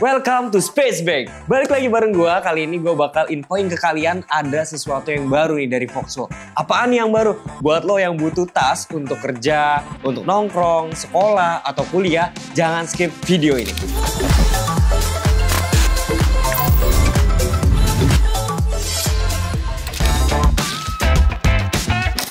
Welcome to Space Bag. Balik lagi bareng gue. Kali ini gue bakal infoin ke kalian ada sesuatu yang baru nih dari Foxco. Apaan yang baru? Buat lo yang butuh tas untuk kerja, untuk nongkrong, sekolah, atau kuliah, jangan skip video ini.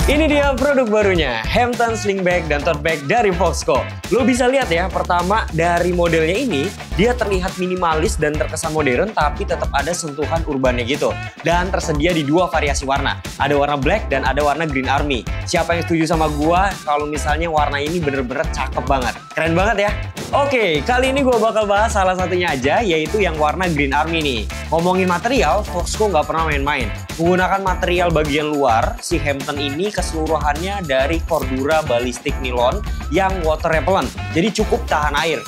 Ini dia produk barunya, Hampton Sling Bag dan Tote Bag dari Foxco. Lo bisa lihat ya, pertama dari modelnya ini, dia terlihat minimalis dan terkesan modern, tapi tetap ada sentuhan urbannya gitu. Dan tersedia di dua variasi warna. Ada warna black dan ada warna green army. Siapa yang setuju sama gua kalau misalnya warna ini bener-bener cakep banget. Keren banget ya. Oke, kali ini gue bakal bahas salah satunya aja, yaitu yang warna Green Army nih. Ngomongin material, Foxco nggak pernah main-main. Menggunakan material bagian luar, si Hampton ini keseluruhannya dari Cordura Ballistic Nylon yang water repellent, jadi cukup tahan air.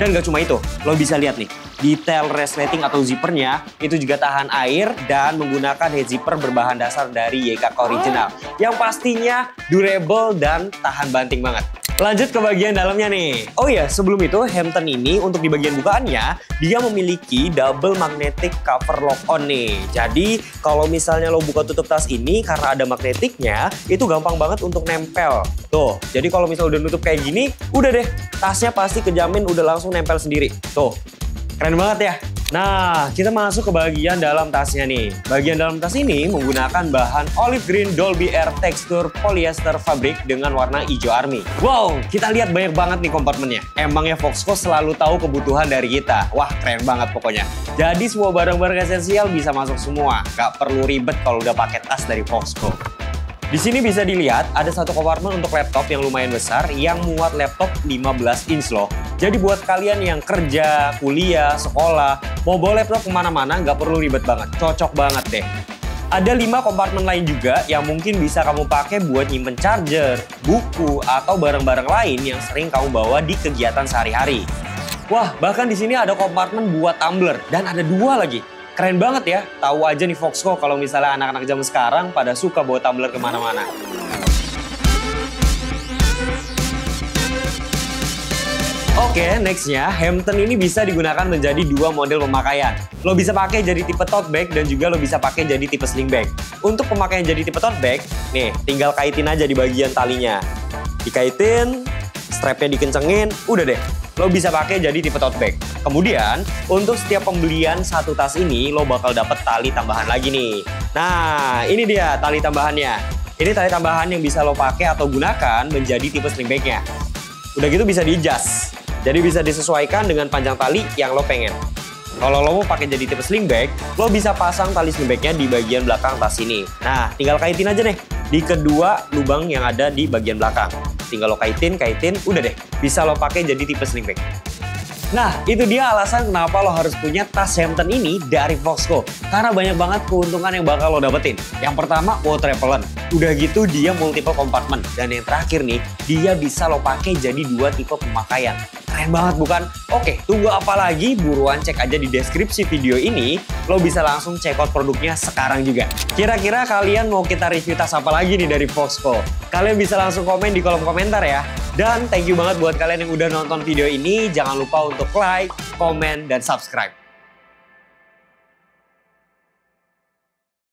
Dan gak cuma itu, lo bisa lihat nih, detail resleting atau zippernya itu juga tahan air dan menggunakan head zipper berbahan dasar dari YKK original. Yang pastinya durable dan tahan banting banget. Lanjut ke bagian dalamnya nih. Oh iya, sebelum itu Hampton ini untuk di bagian bukaannya dia memiliki double magnetic cover lock on nih. Jadi kalau misalnya lo buka tutup tas ini karena ada magnetiknya itu gampang banget untuk nempel. Tuh, jadi kalau misalnya udah nutup kayak gini, udah deh tasnya pasti kejamin udah langsung nempel sendiri. Tuh, keren banget ya. Nah, kita masuk ke bagian dalam tasnya nih. Bagian dalam tas ini menggunakan bahan olive green Dolby Air texture polyester fabric dengan warna hijau army. Wow, kita lihat banyak banget nih kompartemennya. Emangnya Foxco selalu tahu kebutuhan dari kita. Wah, keren banget pokoknya. Jadi semua barang-barang esensial bisa masuk semua. Gak perlu ribet kalau udah pakai tas dari Foxco. Di sini bisa dilihat ada satu kompartemen untuk laptop yang lumayan besar yang muat laptop 15 inch loh. Jadi buat kalian yang kerja, kuliah, sekolah, mau bawa laptop ke mana-mana nggak perlu ribet banget. Cocok banget deh. Ada 5 kompartemen lain juga yang mungkin bisa kamu pakai buat nyimpen charger, buku, atau barang-barang lain yang sering kamu bawa di kegiatan sehari-hari. Wah, bahkan di sini ada kompartemen buat tumbler dan ada dua lagi. Keren banget ya, tahu aja nih Foxco kalau misalnya anak-anak zaman sekarang pada suka bawa tumbler ke mana-mana. Oke, nextnya Hampton ini bisa digunakan menjadi dua model pemakaian. Lo bisa pakai jadi tipe tote bag dan juga lo bisa pakai jadi tipe sling bag. Untuk pemakaian jadi tipe tote bag, nih tinggal kaitin aja di bagian talinya. Dikaitin, strapnya dikencengin, udah deh. Lo bisa pakai jadi tipe tote bag. Kemudian, untuk setiap pembelian satu tas ini, lo bakal dapet tali tambahan lagi nih. Nah, ini dia tali tambahannya. Ini tali tambahan yang bisa lo pakai atau gunakan menjadi tipe sling bagnya. Udah gitu bisa di-adjust. Jadi bisa disesuaikan dengan panjang tali yang lo pengen. Kalau lo mau pakai jadi tipe sling bag, lo bisa pasang tali sling bagnya di bagian belakang tas ini. Nah, tinggal kaitin aja nih di kedua lubang yang ada di bagian belakang. Tinggal lo kaitin, kaitin, udah deh. Bisa lo pakai jadi tipe sling bag. Nah, itu dia alasan kenapa lo harus punya tas Hampton ini dari Foxco. Karena banyak banget keuntungan yang bakal lo dapetin. Yang pertama, water repellent. Udah gitu dia multiple compartment. Dan yang terakhir nih, dia bisa lo pakai jadi dua tipe pemakaian. Keren banget bukan? Oke, tunggu apa lagi? Buruan cek aja di deskripsi video ini. Lo bisa langsung check out produknya sekarang juga. Kira-kira kalian mau kita review tas apa lagi nih dari Foxco? Kalian bisa langsung komen di kolom komentar ya. Dan thank you banget buat kalian yang udah nonton video ini. Jangan lupa untuk like, komen, dan subscribe.